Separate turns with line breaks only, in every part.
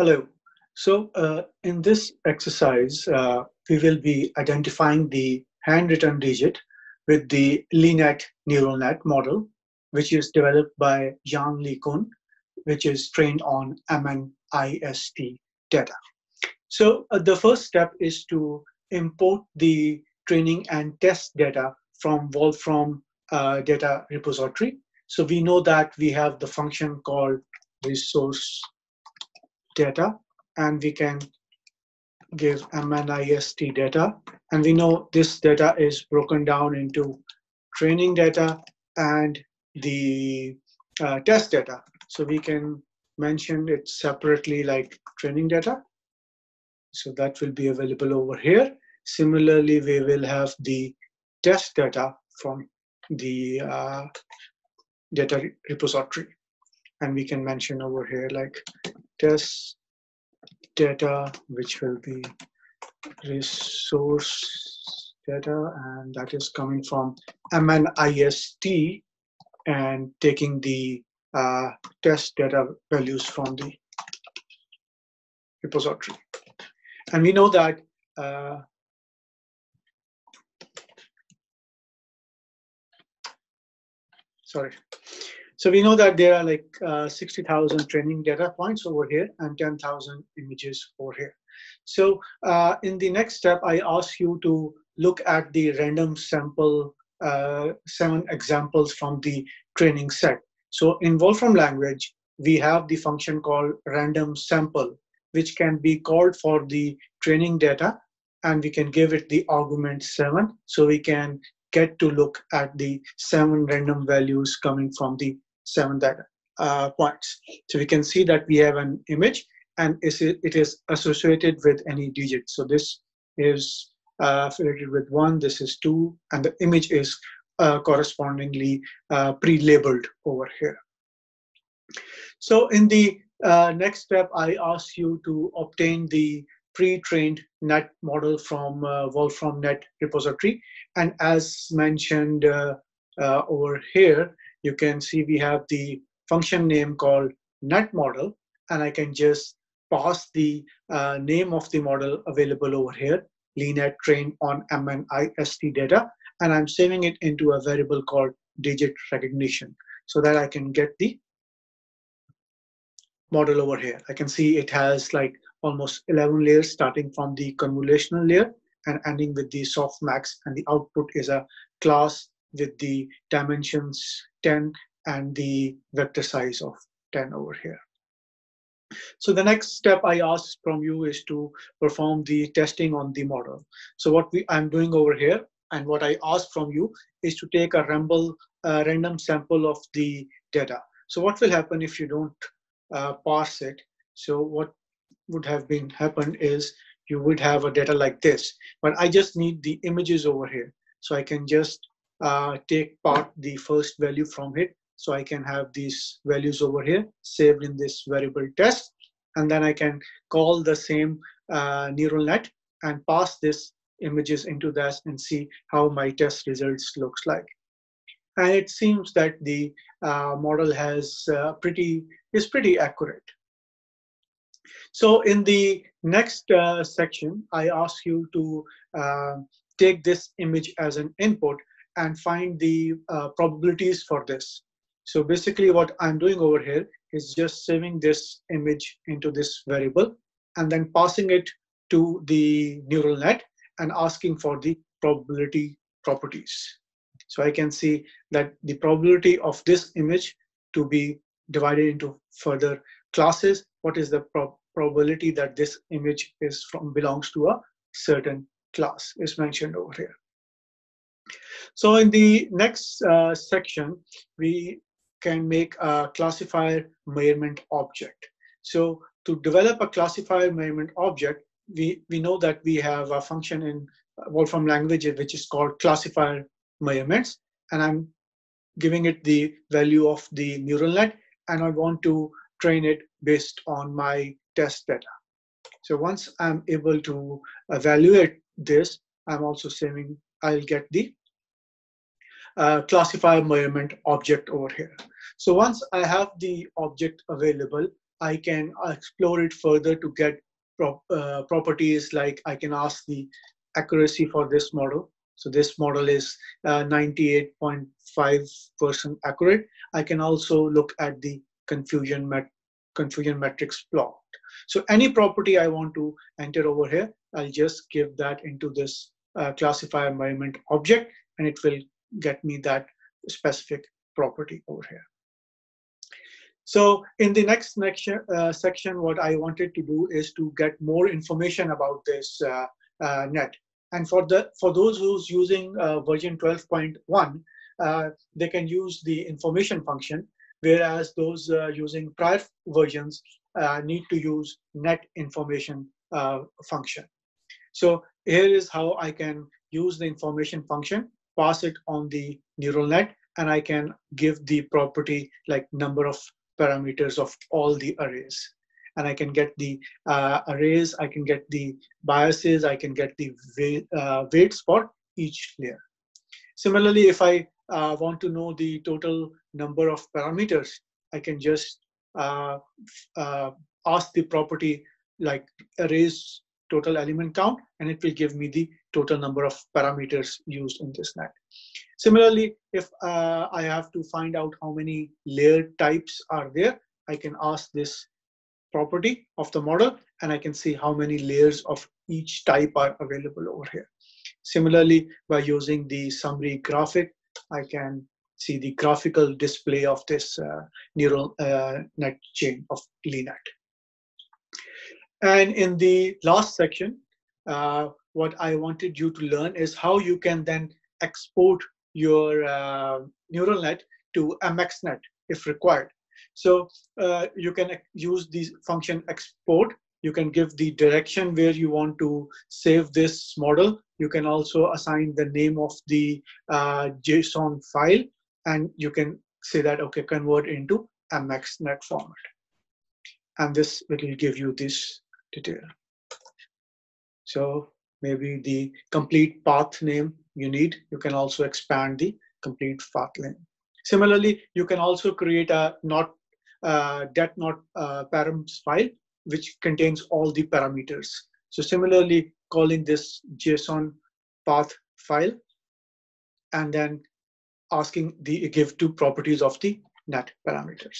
Hello. So uh, in this exercise, uh, we will be identifying the handwritten digit with the LeNet neural net model, which is developed by Yann LeCun, which is trained on MNIST data. So uh, the first step is to import the training and test data from Wolfram uh, data repository. So we know that we have the function called resource data and we can give MNIST data. And we know this data is broken down into training data and the uh, test data. So we can mention it separately like training data. So that will be available over here. Similarly, we will have the test data from the uh, data repository. And we can mention over here like test data, which will be resource data, and that is coming from MNIST and taking the uh, test data values from the repository. And we know that uh, sorry. So we know that there are like uh, 60,000 training data points over here and 10,000 images over here. So uh, in the next step, I ask you to look at the random sample, uh, seven examples from the training set. So in Wolfram language, we have the function called random sample, which can be called for the training data, and we can give it the argument seven. So we can get to look at the seven random values coming from the seven data uh, points. So we can see that we have an image and it is associated with any digit. So this is uh, affiliated with one, this is two, and the image is uh, correspondingly uh, pre-labeled over here. So in the uh, next step, I ask you to obtain the pre-trained net model from uh, Wolfram Net repository. And as mentioned uh, uh, over here, you can see we have the function name called net model, and I can just pass the uh, name of the model available over here, LeNet trained on MNIST data, and I'm saving it into a variable called digit recognition so that I can get the model over here. I can see it has like almost 11 layers starting from the convolutional layer and ending with the softmax and the output is a class with the dimensions 10 and the vector size of 10 over here. So the next step I ask from you is to perform the testing on the model. So what we, I'm doing over here and what I ask from you is to take a rumble, uh, random sample of the data. So what will happen if you don't uh, parse it? So what would have been happened is you would have a data like this, but I just need the images over here. So I can just uh, take part the first value from it. So I can have these values over here saved in this variable test. And then I can call the same uh, neural net and pass this images into that and see how my test results looks like. And it seems that the uh, model has uh, pretty is pretty accurate. So in the next uh, section, I ask you to uh, take this image as an input and find the uh, probabilities for this. So basically what I'm doing over here is just saving this image into this variable and then passing it to the neural net and asking for the probability properties. So I can see that the probability of this image to be divided into further classes, what is the prob probability that this image is from belongs to a certain class is mentioned over here. So in the next uh, section, we can make a classifier measurement object. So to develop a classifier measurement object, we, we know that we have a function in Wolfram language which is called classifier measurements, and I'm giving it the value of the neural net, and I want to train it based on my test data. So once I'm able to evaluate this, I'm also saving, I'll get the uh, classifier measurement object over here. So once I have the object available, I can explore it further to get prop, uh, properties like I can ask the accuracy for this model. So this model is 98.5% uh, accurate. I can also look at the confusion, met confusion matrix plot. So any property I want to enter over here, I'll just give that into this uh, classifier environment object and it will get me that specific property over here. So in the next section, uh, section, what I wanted to do is to get more information about this uh, uh, net. And for the for those who's using uh, version 12.1, uh, they can use the information function, whereas those uh, using prior versions need to use net information function. So here is how I can use the information function, pass it on the neural net, and I can give the property like number of parameters of all the arrays. And I can get the uh, arrays, I can get the biases, I can get the weight, uh, weights for each layer. Similarly, if I uh, want to know the total number of parameters, I can just uh, uh, ask the property like arrays total element count, and it will give me the total number of parameters used in this net. Similarly, if uh, I have to find out how many layer types are there, I can ask this property of the model, and I can see how many layers of each type are available over here. Similarly, by using the summary graphic, I can see the graphical display of this uh, neural uh, net chain of LeNet. And in the last section, uh, what I wanted you to learn is how you can then export your uh, neural net to MXNet if required. So uh, you can use the function export. You can give the direction where you want to save this model. You can also assign the name of the uh, JSON file, and you can say that, okay, convert into MXNet format. And this will give you this detail. So maybe the complete path name you need, you can also expand the complete path name. Similarly, you can also create a not uh, det not uh, params file, which contains all the parameters. So similarly, calling this JSON path file, and then asking the give two properties of the net parameters.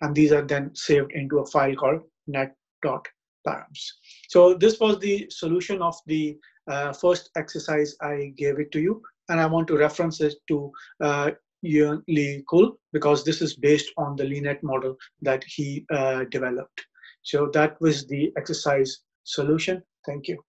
And these are then saved into a file called net.params So this was the solution of the uh, first exercise I gave it to you, and I want to reference it to uh, Yann LeCun because this is based on the LeNet model that he uh, developed. So that was the exercise solution. Thank you.